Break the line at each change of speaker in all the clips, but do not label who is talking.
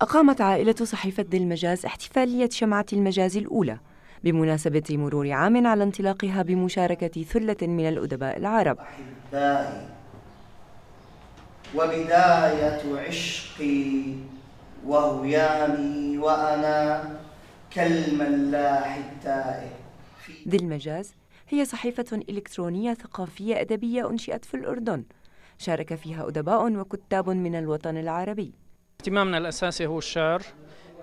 أقامت عائلة صحيفة ذي المجاز احتفالية شمعة المجاز الأولى بمناسبة مرور عام على انطلاقها بمشاركة ثلة من الأدباء العرب.
أحبائي وبداية عشقي وهيامي وأنا كالملاح التائه
ذي المجاز هي صحيفة إلكترونية ثقافية أدبية أنشئت في الأردن. شارك فيها أدباء وكتاب من الوطن العربي.
اهتمامنا الأساسي هو الشعر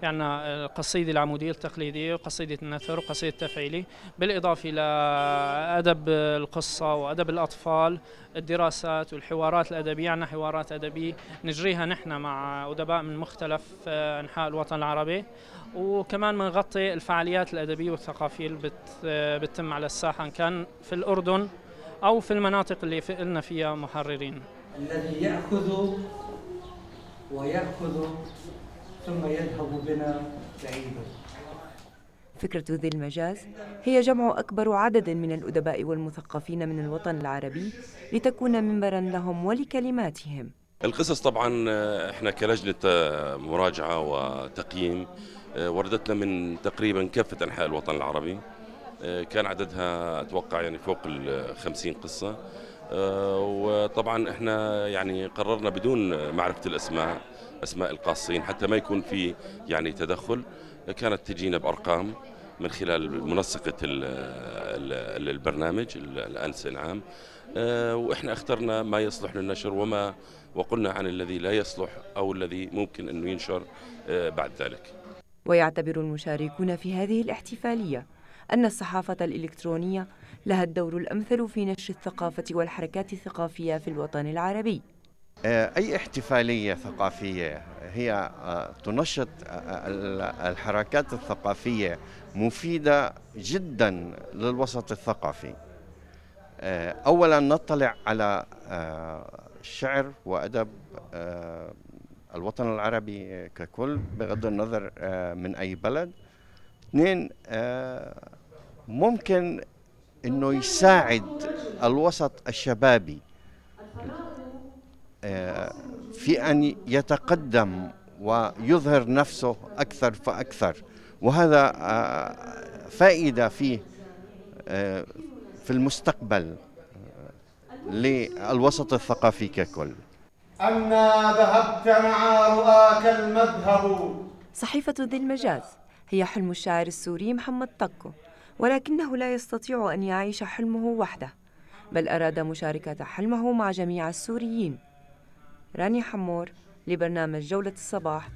يعني القصيدة العمودية التقليدية وقصيدة النثر وقصيدة التفعيلي بالإضافة إلى أدب القصة وأدب الأطفال الدراسات والحوارات الأدبية عنا حوارات أدبية نجريها نحن مع أدباء من مختلف أنحاء الوطن العربي. وكمان بنغطي الفعاليات الأدبية والثقافية اللي بتتم على الساحة إن كان في الأردن أو في المناطق اللي لنا فيها محررين.
الذي يأخذ ويأخذ ثم يذهب بنا بعيدا.
فكرة ذي المجاز هي جمع أكبر عدد من الأدباء والمثقفين من الوطن العربي لتكون منبرا لهم ولكلماتهم.
القصص طبعا إحنا كلجنة مراجعة وتقييم وردتنا من تقريبا كافة أنحاء الوطن العربي. كان عددها أتوقع يعني فوق ال 50 قصة. وطبعا إحنا يعني قررنا بدون معرفة الأسماء أسماء القاصين حتى ما يكون في يعني تدخل كانت تجينا بأرقام من خلال منسقة البرنامج الأنس العام. وإحنا أخترنا ما يصلح للنشر وما وقلنا عن الذي لا يصلح أو الذي ممكن أنه ينشر بعد ذلك.
ويعتبر المشاركون في هذه الاحتفالية أن الصحافة الإلكترونية لها الدور الأمثل في نشر الثقافة والحركات الثقافية في الوطن العربي.
أي احتفالية ثقافية هي تنشط الحركات الثقافية مفيدة جدا للوسط الثقافي. أولا نطلع على شعر وأدب الوطن العربي ككل بغض النظر من أي بلد. اثنين ممكن إنه يساعد الوسط الشبابي. في أن يتقدم ويظهر نفسه أكثر فأكثر. وهذا فائدة فيه في المستقبل للوسط الثقافي ككل.
أنا ذهبت مع رؤاك المذهب.
صحيفة ذي المجاز. هي حلم الشاعر السوري محمد طكو ولكنه لا يستطيع أن يعيش حلمه وحده بل أراد مشاركة حلمه مع جميع السوريين. راني حمور لبرنامج جولة الصباح.